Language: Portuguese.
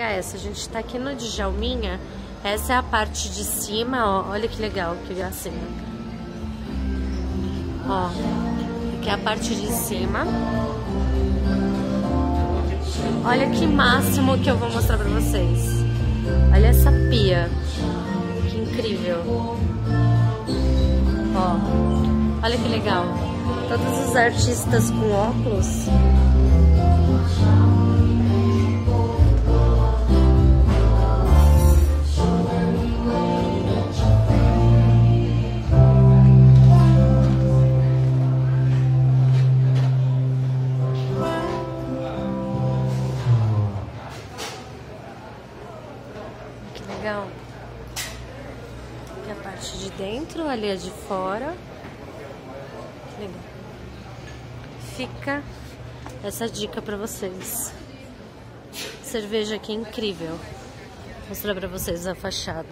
pegar essa. A gente tá aqui no Djalminha. Essa é a parte de cima, ó. Olha que legal, que gracinha. Ó, aqui é a parte de cima. Olha que máximo que eu vou mostrar pra vocês. Olha essa pia. Que incrível. Ó, olha que legal. Todos os artistas com óculos legal. Aqui a parte de dentro, ali a de fora. Que legal. Fica essa dica pra vocês. Cerveja aqui incrível. Vou mostrar pra vocês a fachada.